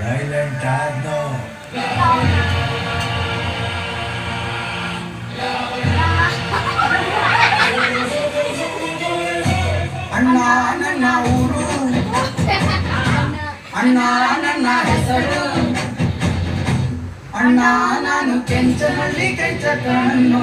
Violentando. అన్నా అన్న ఊరు అన్నా అన్న ಹೆಸರು అన్నా నన్ను పెంచనుల్లి కంచకన్ను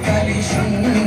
Kalishun